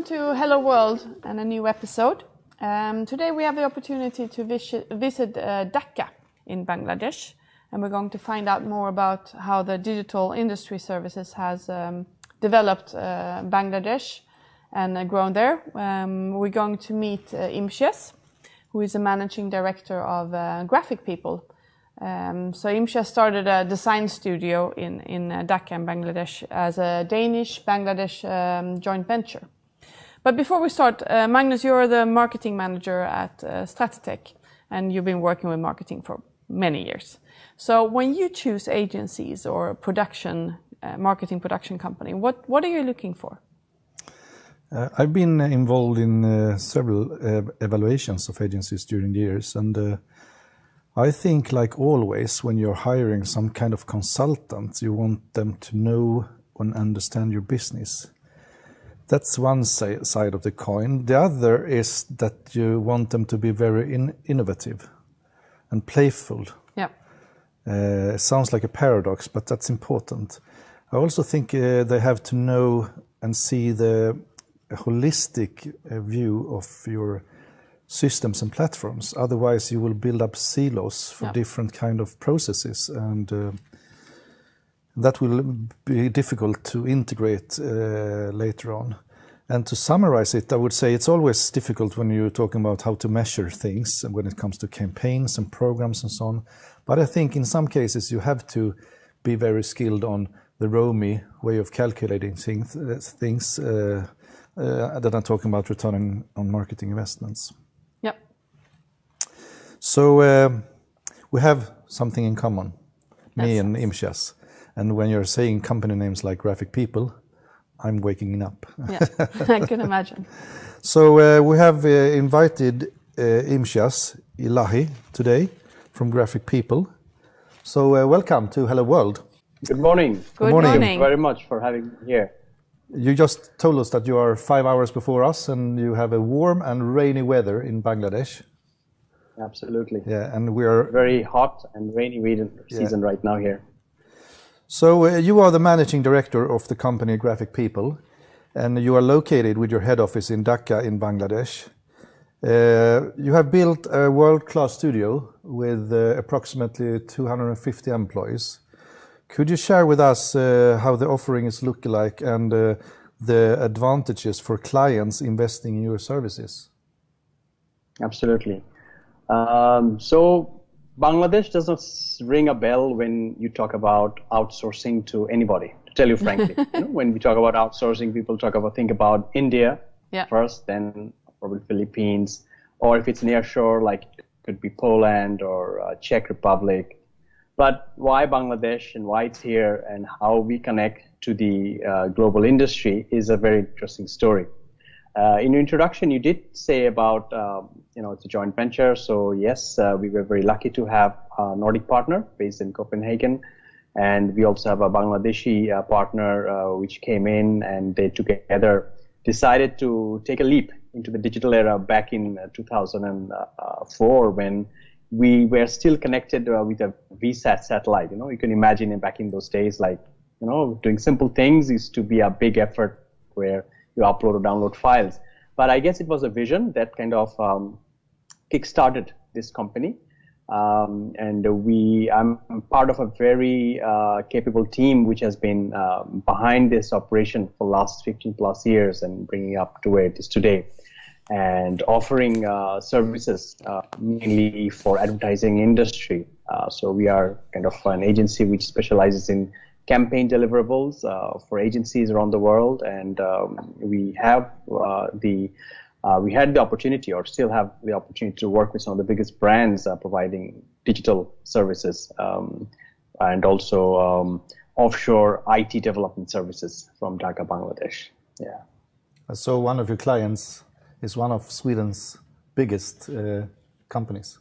welcome to Hello World and a new episode. Um, today we have the opportunity to visit, visit uh, Dhaka in Bangladesh, and we're going to find out more about how the digital industry services has um, developed uh, Bangladesh and uh, grown there. Um, we're going to meet uh, who is a managing director of uh, Graphic People. Um, so Imtiaz started a design studio in, in uh, Dhaka in Bangladesh as a Danish-Bangladesh um, joint venture. But before we start, uh, Magnus, you're the marketing manager at uh, and you've been working with marketing for many years. So when you choose agencies or production, uh, marketing production company, what, what are you looking for? Uh, I've been involved in several evaluations of agencies during the years, and I think, like always, when you're hiring some kind of consultant, you want them to know and understand your business. That's one si side of the coin. The other is that you want them to be very in innovative and playful. Yeah. Uh, sounds like a paradox, but that's important. I also think uh, they have to know and see the holistic uh, view of your systems and platforms. Otherwise, you will build up silos for Yeah. different kind of processes, and uh, that will be difficult to integrate uh, later on. And to summarize it, I would say it's always difficult when you're talking about how to measure things and when it comes to campaigns and programs and so on. But I think in some cases you have to be very skilled on the ROMI way of calculating things, uh, things uh, uh, that I'm talking about returning on marketing investments. Yep. So um, we have something in common, me That's and nice. Imtiaz. And when you're saying company names like Graphic People, I'm waking up. Yeah. I can imagine. So uh, we have uh, invited uh, Imtiaz Ilahi today from Graphic People. So uh, welcome to Hello World. Good morning. Good morning. morning. Thank you very much for having me here. You just told us that you are five hours before us and you have a warm and rainy weather in Bangladesh. Absolutely. Yeah, and we are Very hot and rainy weed- season right now here. So uh, you are the managing director of the company Graphic People, and you are located with your head office in Dhaka in Bangladesh. Uh, you have built a world-class studio with uh, approximately 250 employees. Could you share with us how the offering is looking like and the advantages for clients investing in your services? Absolutely. Um, so Bangladesh doesn't ring a bell when you talk about outsourcing to anybody. To tell you frankly, you know, when we talk about outsourcing, people talk about think about India Yeah. first, then probably Philippines, or if it's near shore, like it could be Poland or uh, Czech Republic. But why Bangladesh and why it's here and how we connect to the uh, global industry is a very interesting story. Uh, in your introduction, you did say about um, you know it's a joint venture. So yes, uh, we were very lucky to have a Nordic partner based in Copenhagen, and we also have a Bangladeshi uh, partner uh, which came in and they together decided to take a leap into the digital era back in uh, 2004 when we were still connected uh, with a VSAT satellite. You know, you can imagine back in those days, like you know, doing simple things used to be a big effort where you upload or download files. But I guess it was a vision that kind of um, kickstarted this company. Um, and we, I'm part of a very uh, capable team which has been um, behind this operation for last 15 plus years and bringing up to where it is today, and offering uh, services uh, mainly for advertising industry. Uh, so we are kind of an agency which specializes in campaign deliverables uh, for agencies around the world, and um, we have uh, the uh, we had the opportunity, or still have the opportunity, to work with some of the biggest brands providing digital services um, and also um, offshore IT development services from Dhaka, Bangladesh. Yeah. So one of your clients is one of Sweden's biggest uh, companies.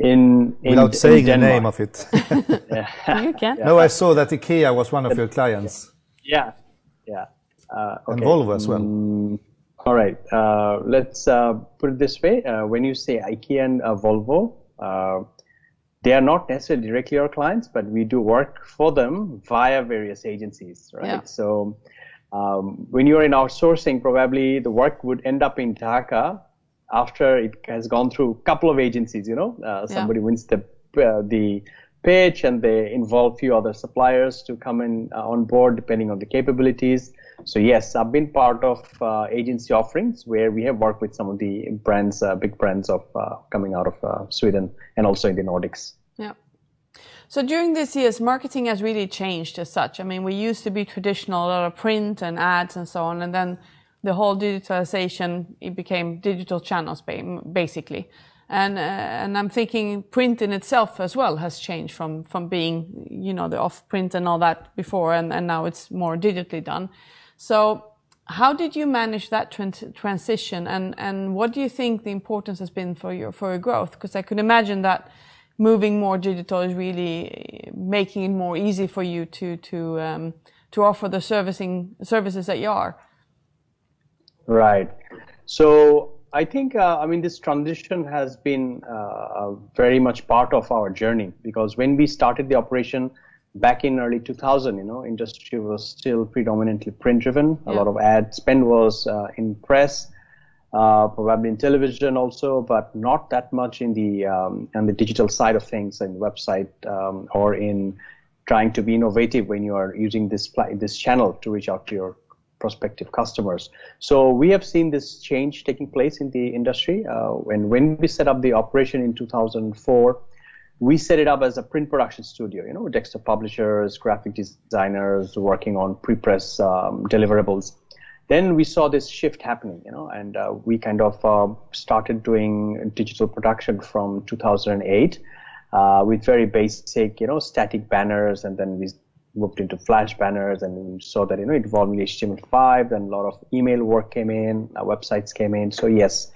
In, in Without in saying the name of it. You can. No, I saw that IKEA was one of your clients, Yeah, yeah. Uh, and. Volvo as well. All right. Uh, let's uh, put it this way. Uh, when you say IKEA and uh, Volvo, uh, they are not necessarily directly our clients, but we do work for them via various agencies, right? Yeah. So Um, when you're in outsourcing, probably the work would end up in Dhaka after it has gone through a couple of agencies. You know, uh, somebody yeah. wins the uh, the pitch and they involve a few other suppliers to come in uh, on board depending on the capabilities. So yes, I've been part of uh, agency offerings where we have worked with some of the brands, uh, big brands of uh, coming out of uh, Sweden and also in the Nordics. Yeah. So during these years, marketing has really changed as such. I mean, we used to be traditional, a lot of print and ads and so on, and then the whole digitalization it became digital channels basically. And, uh, and I'm thinking print in itself as well has changed from, from being, you know, the off print and all that before, and, and now it's more digitally done. So how did you manage that transition and, and what do you think the importance has been for your, for your growth? Because I could imagine that moving more digital is really making it more easy for you to, to, um, to offer the servicing services that you are. Right. So I think, uh, I mean, this transition has been uh, very much part of our journey because when we started the operation, back in early 2000, you know, industry was still predominantly print driven. A lot of ad spend was uh, in press, uh, probably in television also, but not that much in the um, on the digital side of things, in website um, or in trying to be innovative when you are using this this channel to reach out to your prospective customers. So we have seen this change taking place in the industry. Uh, when when we set up the operation in 2004 we set it up as a print production studio, you know, desktop publishers, graphic designers working on pre-press um, deliverables. Then we saw this shift happening, you know, and uh, we kind of uh, started doing digital production from 2008 uh, with very basic, you know, static banners, and then we moved into flash banners, and saw that you know it evolved in HTML5. Then a lot of email work came in, websites came in. So yes,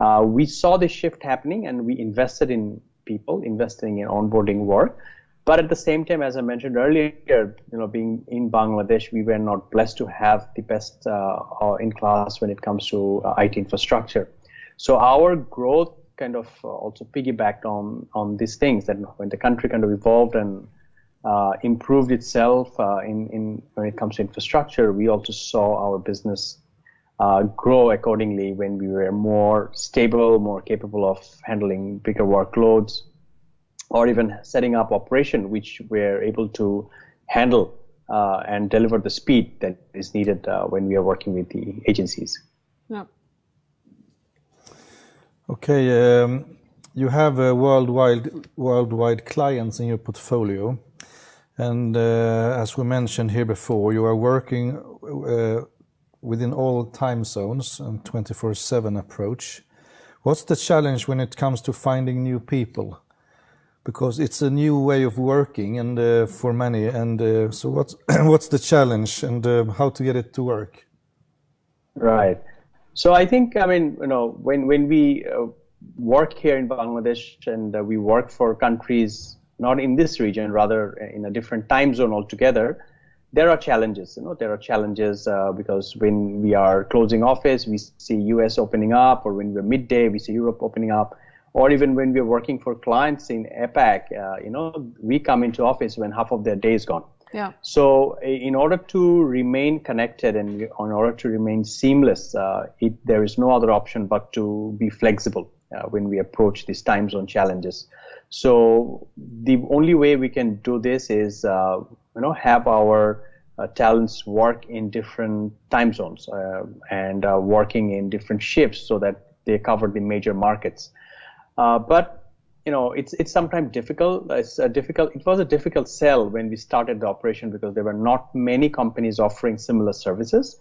uh, we saw this shift happening, and we invested in people investing in onboarding work. But at the same time, as I mentioned earlier, you know, being in Bangladesh, we were not blessed to have the best uh, uh in class when it comes to uh, IT infrastructure. So our growth kind of uh, also piggybacked on on these things. That when the country kind of evolved and uh, improved itself uh, in in when it comes to infrastructure, we also saw our business uh, grow accordingly when we were more stable, more capable of handling bigger workloads, or even setting up operation which we're able to handle uh, and deliver the speed that is needed uh, when we are working with the agencies. Yeah. Okay, um, you have worldwide worldwide clients in your portfolio, and uh, as we mentioned here before, you are working uh, within all time zones and 24/7 approach. What's the challenge when it comes to finding new people? Because it's a new way of working and uh, for many. And uh, so, what's what's the challenge and uh, how to get it to work? Right. So I think I mean you know when when we uh, work here in Bangladesh and we work for countries not in this region, rather in a different time zone altogether there are challenges. You know, there are challenges uh, because when we are closing office, we see US opening up, or when we're midday, we see Europe opening up, or even when we're working for clients in APAC, uh, you know, we come into office when half of their day is gone. Yeah. So in order to remain connected and in order to remain seamless, uh, it, there is no other option but to be flexible uh, when we approach these time zone challenges. So the only way we can do this is uh, you know have our uh, talents work in different time zones uh, and uh, working in different shifts so that they cover the major markets. Uh, but you know it's it's sometimes difficult. It's a difficult. It was a difficult sell when we started the operation because there were not many companies offering similar services.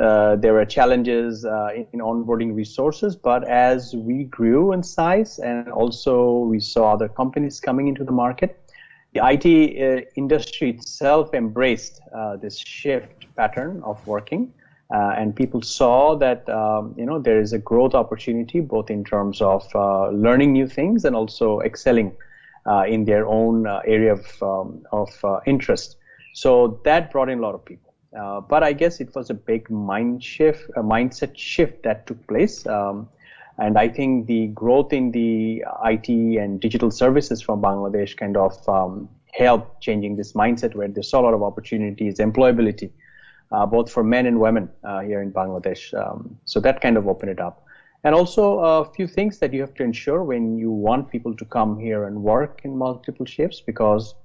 Uh, there were challenges uh, in, in, onboarding resources, but as we grew in size and also we saw other companies coming into the market, the IT uh, industry itself embraced uh, this shift pattern of working, uh, and people saw that um, you know there is a growth opportunity both in terms of uh, learning new things and also excelling in their own area of, um, of interest. So that brought in a lot of people. But I guess it was a big mind shift, a mindset shift that took place. Um, and I think the growth in the IT and digital services from Bangladesh kind of um, helped changing this mindset where there's a lot of opportunities, employability uh, both for men and women uh, here in Bangladesh. Um, so that kind of opened it up. And also a few things that you have to ensure when you want people to come here and work in multiple shifts because uh,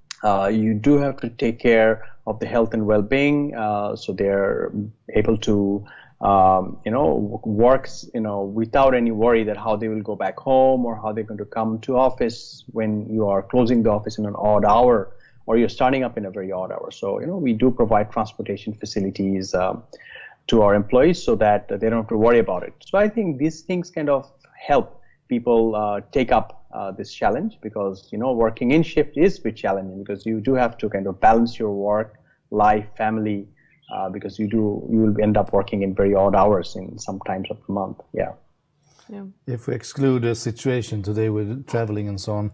you do have to take care of the health and well-being uh, so they're able to um, you know works you know without any worry that how they will go back home or how they're going to come to office when you are closing the office in an odd hour or you're starting up in a very odd hour. So, you know, we do provide transportation facilities um, to our employees so that they don't have to worry about it. So I think these things kind of help people uh, take up uh, this challenge because, you know, working in shift is a bit challenging because you do have to kind of balance your work, life, family, uh, because you do, you will end up working in very odd hours in some times of the month. Yeah. Yeah. If we exclude the situation today with traveling and so on,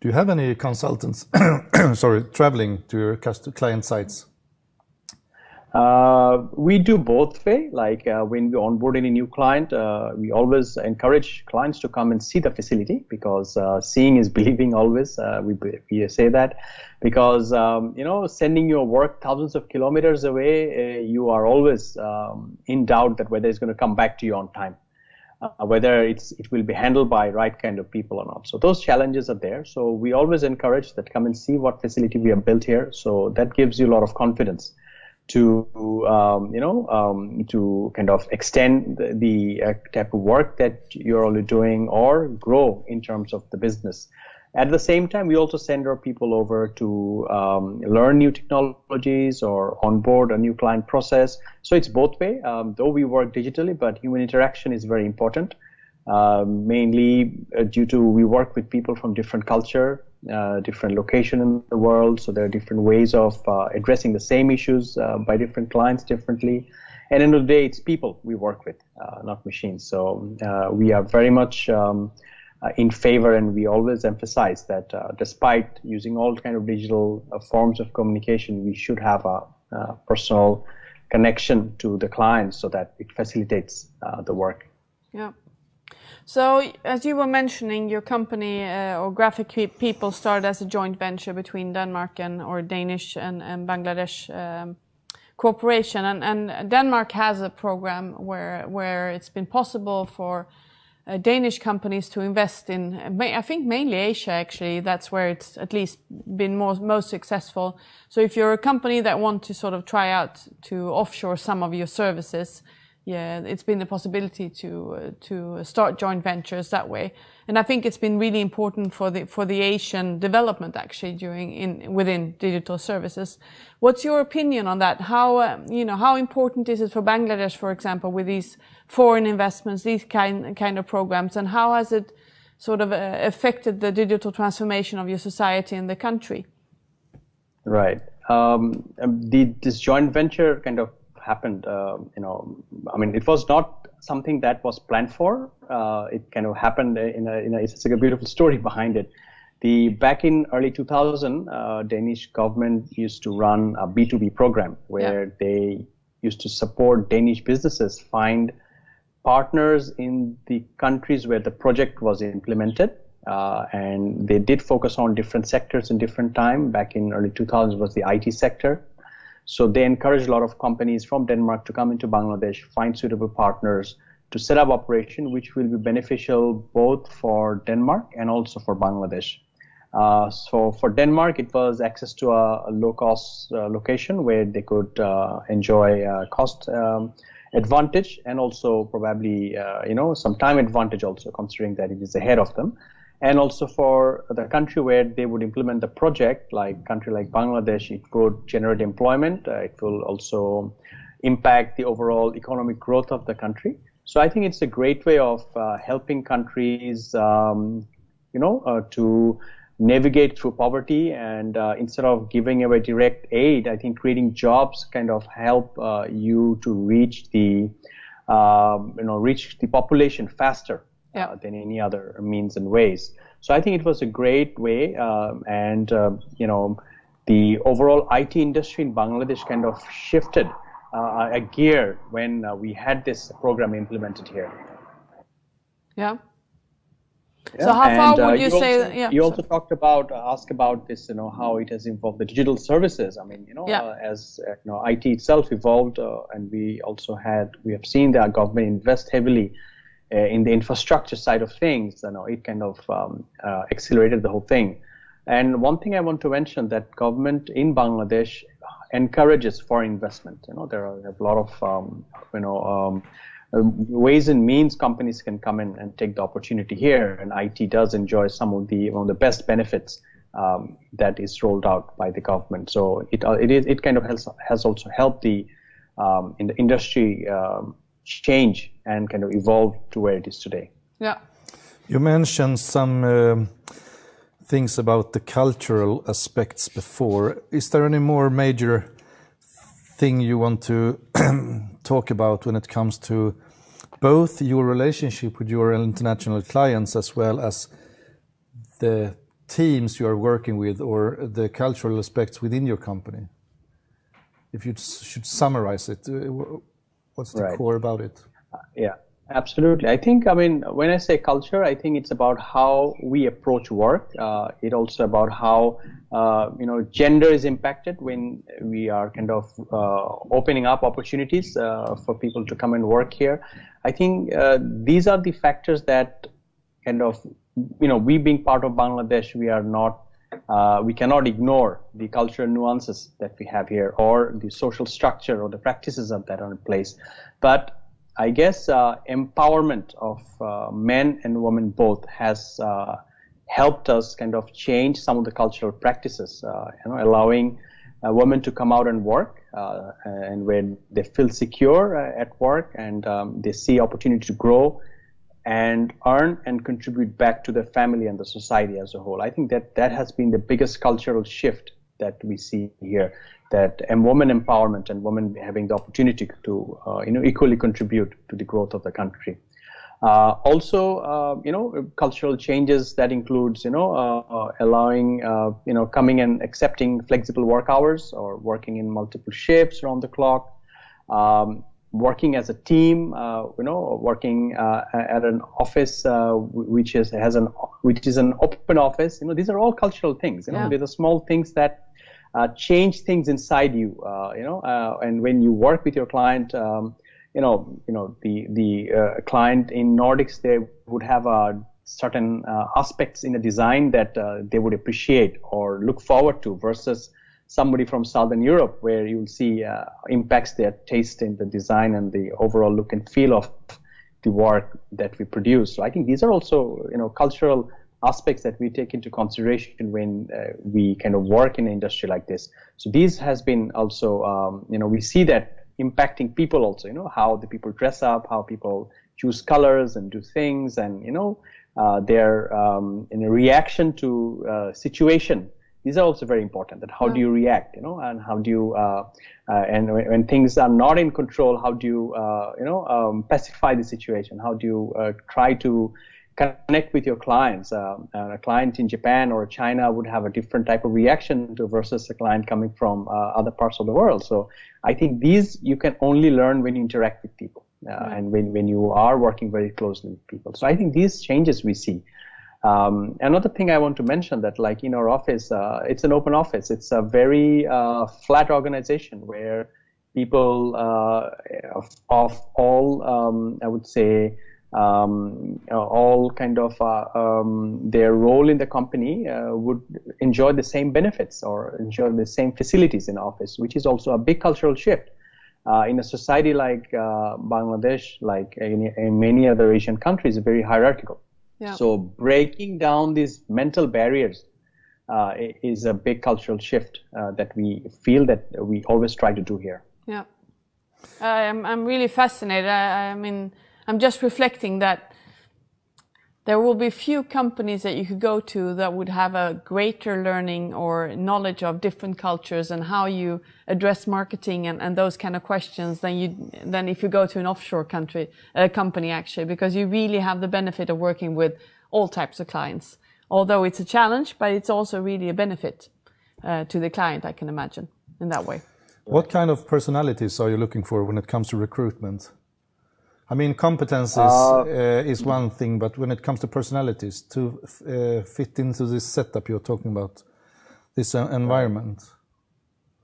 do you have any consultants, sorry, traveling to your client sites? Uh, we do both way. Like uh, when we onboard any new client, uh, we always encourage clients to come and see the facility because uh, seeing is believing. Always, uh, we we say that because um, you know sending your work thousands of kilometers away, you are always um, in doubt that whether it's going to come back to you on time whether it's it will be handled by right kind of people or not. So those challenges are there. So we always encourage that come and see what facility we have built here. So that gives you a lot of confidence to um, you know um, to kind of extend the, the uh, type of work that you're already doing or grow in terms of the business. At the same time, we also send our people over to um, learn new technologies or onboard a new client process. So it's both way. Um, though we work digitally, but human interaction is very important. Uh, mainly uh, due to we work with people from different culture, uh, different location in the world. So there are different ways of uh, addressing the same issues uh, by different clients differently. And end of the day, it's people we work with, uh, not machines. So we are very much um, uh, in favor, and we always emphasize that uh, despite using all kind of digital uh, forms of communication, we should have a, personal connection to the client so that it facilitates uh, the work. Yeah. So, as you were mentioning, your company uh, or Graphic People started as a joint venture between Denmark and or Danish and, and Bangladesh um, cooperation, and, and Denmark has a program where where it's been possible for uh, Danish companies to invest in, I think mainly Asia actually, that's where it's at least been more, most successful. So if you're a company that want to sort of try out to offshore some of your services, yeah, it's been the possibility to uh, to start joint ventures that way, and I think it's been really important for the for the Asian development actually during in within digital services. What's your opinion on that? How uh, you know how important is it for Bangladesh, for example, with these foreign investments, these kind kind of programs, and how has it sort of uh, affected the digital transformation of your society and the country? Right. Um, the, this joint venture kind of happened. Uh, you know, I mean, it was not something that was planned for. Uh, it kind of happened in a, in a, it's like a beautiful story behind it. The back in early 2000, uh, Danish government used to run a B2B program where yeah. they used to support Danish businesses find partners in the countries where the project was implemented. Uh, and they did focus on different sectors in different time. Back in early 2000s was the IT sector. So they encourage a lot of companies from Denmark to come into Bangladesh, find suitable partners to set up operation, which will be beneficial both for Denmark and also for Bangladesh. Uh, so for Denmark, it was access to a, a low-cost uh, location where they could uh, enjoy cost um, advantage and also probably uh, you know some time advantage also, considering that it is ahead of them and also for the country where they would implement the project, like country like Bangladesh, it would generate employment. Uh, it will also impact the overall economic growth of the country. So I think it's a great way of uh, helping countries, um, you know, uh, to navigate through poverty. And uh, instead of giving away direct aid, I think creating jobs kind of help uh, you to reach the, um, you know, reach the population faster yeah. uh, than any other means and ways. So I think it was a great way, um, and uh, you know, the overall IT industry in Bangladesh kind of shifted uh, a gear when uh, we had this program implemented here. Yeah. So how far And, uh, would you, say? Also, yeah. You also talked about uh, ask about this, you know, how it has involved the digital services. I mean, you know, Yeah. uh, as uh, you know, IT itself evolved, uh, and we also had we have seen that our government invest heavily uh, in the infrastructure side of things. You know, it kind of um, uh, accelerated the whole thing. And one thing I want to mention that government in Bangladesh encourages foreign investment. You know, there are a lot of um, you know um, um, ways and means companies can come in and take the opportunity here, and IT does enjoy some of the one of the best benefits um, that is rolled out by the government. So it uh, it is it kind of has has also helped the um, in the industry um, change and kind of evolve to where it is today. yeah. You mentioned some um, things about the cultural aspects before. Is there any more major thing you want to talk about when it comes to both your relationship with your international clients as well as the teams you are working with or the cultural aspects within your company? If you should summarize it, uh, wh- what's the Right. core about it? Yeah, absolutely. I think, I mean, when I say culture, I think it's about how we approach work. Uh, it also about how, uh, you know, gender is impacted when we are kind of uh, opening up opportunities uh, for people to come and work here. I think uh, these are the factors that kind of, you know, we being part of Bangladesh, we are not uh, we cannot ignore the cultural nuances that we have here or the social structure or the practices that are in place. But I guess uh, empowerment of uh, men and women both has uh, helped us kind of change some of the cultural practices, uh, you know, allowing uh, women to come out and work and when they feel secure at work and um, they see opportunity to grow and earn and contribute back to the family and the society as a whole. I think that that has been the biggest cultural shift that we see here. That and women empowerment and women having the opportunity to uh, you know equally contribute to the growth of the country. Uh, also, uh, you know, cultural changes that includes, you know, uh, uh, allowing, uh, you know, coming and accepting flexible work hours or working in multiple shifts around the clock, um, working as a team, uh, you know, working uh, at an office uh, which is has an which is an open office. You know, these are all cultural things. You know, Yeah. they're small things that uh, change things inside you. Uh, you know, uh, and when you work with your client. Um, you know, you know the the uh, client in Nordics they would have uh, certain uh, aspects in the design that uh, they would appreciate or look forward to versus somebody from Southern Europe where you will see uh, impacts their taste in the design and the overall look and feel of the work that we produce. So I think these are also you know cultural aspects that we take into consideration when uh, we kind of work in an industry like this. So these has been also um, you know we see that impacting people also you know how the people dress up how people choose colors and do things and you know uh, their um, in a reaction to uh, situation these are also very important that how do you react you know and how do you uh, uh, and when, when things are not in control how do you uh, you know um, pacify the situation how do you uh, try to connect with your clients. Um, a client in Japan or China would have a different type of reaction to versus a client coming from uh, other parts of the world. So I think these you can only learn when you interact with people uh, and when, when you are working very closely with people. So I think these changes we see. Um, another thing I want to mention that like in our office, uh, it's an open office. It's a very uh, flat organization where people uh, of, of all, um, I would say, um, all kind of uh, um, their role in the company uh, would enjoy the same benefits or enjoy the same facilities in office, which is also a big cultural shift. Uh, in a society like Bangladesh, like in, in, many other Asian countries, very hierarchical. Yeah. So breaking down these mental barriers uh, is a big cultural shift that we feel that we always try to do here. Yeah, I'm I'm really fascinated. I, I mean. I'm just reflecting that there will be few companies that you could go to that would have a greater learning or knowledge of different cultures and how you address marketing and, and those kind of questions than you than if you go to an offshore country uh, company actually because you really have the benefit of working with all types of clients. Although it's a challenge, but it's also really a benefit uh, to the client. I can imagine in that way. What kind of personalities are you looking for when it comes to recruitment? I mean, competences uh, uh, is one thing, but when it comes to personalities, to uh, fit into this setup you're talking about, this uh, environment.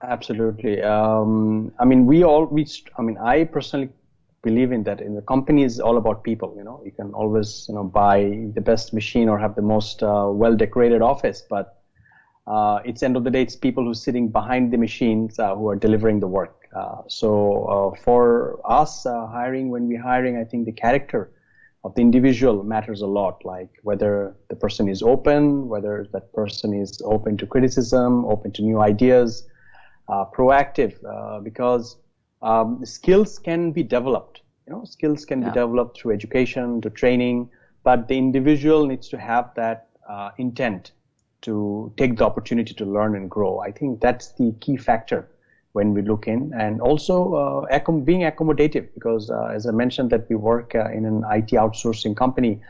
Absolutely. Um, I mean, we all, we, I mean, I personally believe in that. In the company is all about people. You know, you can always, you know, buy the best machine or have the most uh, well-decorated office, but uh, it's end of the day, it's people who are sitting behind the machines who are delivering the work. Uh, so uh, for us uh, hiring, when we're hiring, I think the character of the individual matters a lot, like whether the person is open, whether that person is open to criticism, open to new ideas, uh, proactive, uh, because um, skills can be developed. You know, skills can yeah. be developed through education, to training, but the individual needs to have that uh, intent to take the opportunity to learn and grow. I think that's the key factor when we look in and also uh, being accommodative because uh, as I mentioned that we work uh, in an IT outsourcing company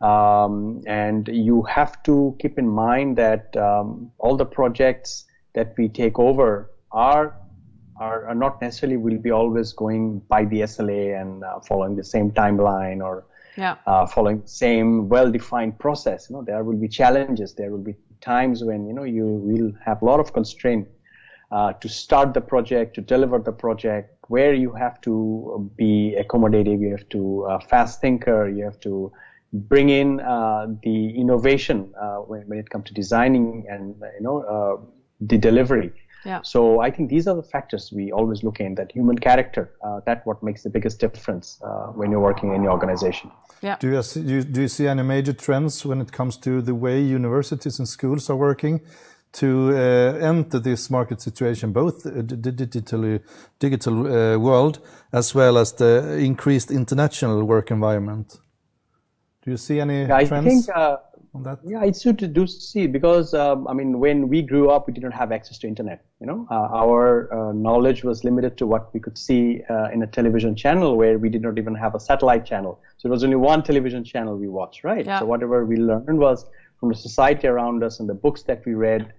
um, and you have to keep in mind that um, all the projects that we take over are, are, are not necessarily will be always going by the SLA and uh, following the same timeline or yeah. Uh, following the same well-defined process. You know, there will be challenges. There will be times when you know you will have a lot of constraint uh, to start the project, to deliver the project, where you have to be accommodative, you have to uh, fast thinker, you have to bring in uh, the innovation uh, when, when it comes to designing and you know uh, the delivery. Yeah. So I think these are the factors we always look in that human character. Uh, that what makes the biggest difference when you're working in your organization. Yeah. Do you, see, do you see any major trends when it comes to the way universities and schools are working? to uh, enter this market situation, both the digitally, digital uh, world as well as the increased international work environment. Do you see any yeah, trends I think, uh, on that? Yeah, it's good to do see because um, I mean, when we grew up, we didn't have access to internet. You know, uh, our uh, knowledge was limited to what we could see uh, in a television channel, where we did not even have a satellite channel. So it was only one television channel we watched, right? Yeah. So whatever we learned was from the society around us and the books that we read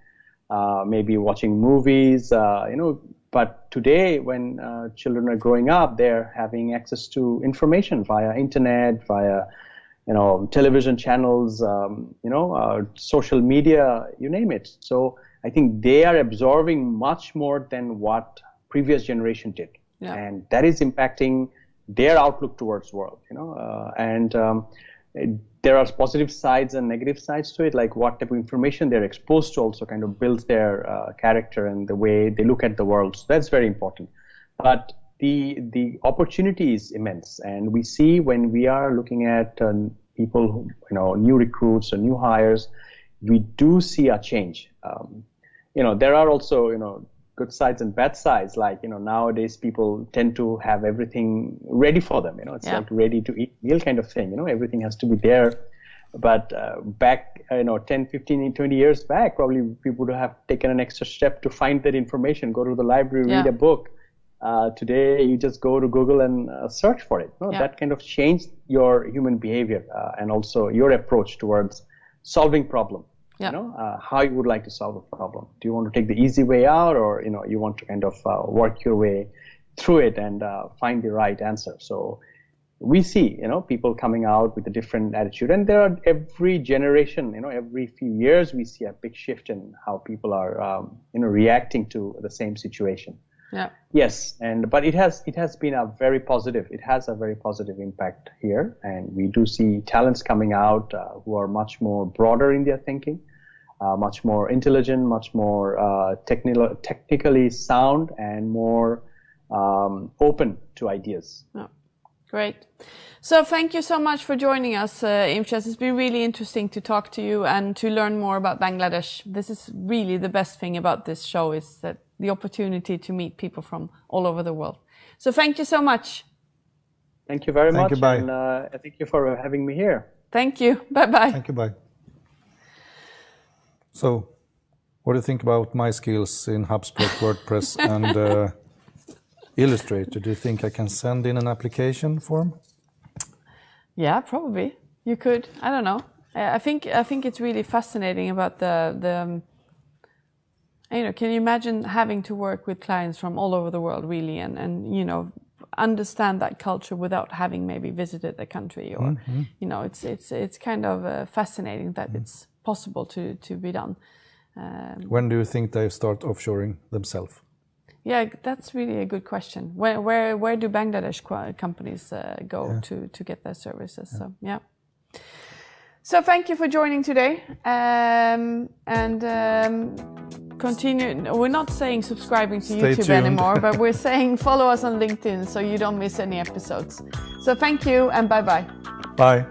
uh, maybe watching movies, uh, you know. But today, when uh, children are growing up, they're having access to information via internet, via you know television channels, um, you know, uh, social media, you name it. So I think they are absorbing much more than what previous generation did, yeah. and that is impacting their outlook towards world. You know, uh, and um, there are positive sides and negative sides to it, like what type of information they're exposed to also kind of builds their uh, character and the way they look at the world. So that's very important. But the the opportunity is immense, and we see when we are looking at uh, people, who, you know, new recruits or new hires, we do see a change. Um, you know, there are also you know good sides and bad sides. Like, you know, nowadays people tend to have everything ready for them. You know, it's yeah. like ready to eat meal kind of thing. You know, everything has to be there. But uh, back, you know, 10, 15, 20 years back, probably people would have taken an extra step to find that information, go to the library, yeah. read a book. Uh, today, you just go to Google and uh, search for it. Know, yeah. That kind of changed your human behavior uh, and also your approach towards solving problem. yeah. you know uh, how you would like to solve a problem do you want to take the easy way out or you know you want to kind of uh, work your way through it and uh, find the right answer so we see you know people coming out with a different attitude and there are every generation you know every few years we see a big shift in how people are um, you know reacting to the same situation yeah. Yes, and but it has it has been a very positive. It has a very positive impact here, and we do see talents coming out uh, who are much more broader in their thinking, uh, much more intelligent, much more uh, technical, technically sound, and more um, open to ideas. Oh, great. So thank you so much for joining us, uh. It's been really interesting to talk to you and to learn more about Bangladesh. This is really the best thing about this show is that the opportunity to meet people from all over the world. So thank you so much. Thank you very thank much. You, bye. And uh, thank you for having me here. Thank you. Bye bye. Thank you. Bye. So, what do you think about my skills in HubSpot, WordPress, and uh, Illustrator? Do you think I can send in an application form? Yeah, probably. You could. I don't know. I think I think it's really fascinating about the the. Um, you know, can you imagine having to work with clients from all over the world, really, and and you know, understand that culture without having maybe visited the country or Mm-hmm. you know it's it's it's kind of uh, fascinating that it's possible to to be done. When do you think they start offshoring themselves? yeah that's really a good question. Where where where do bangladesh companies uh, go to to get their services? So yeah. So thank you for joining today. Um, and um, continue we're not saying subscribing to Stay youtube tuned. anymore but we're saying follow us on linkedin so you don't miss any episodes so thank you and bye bye Bye.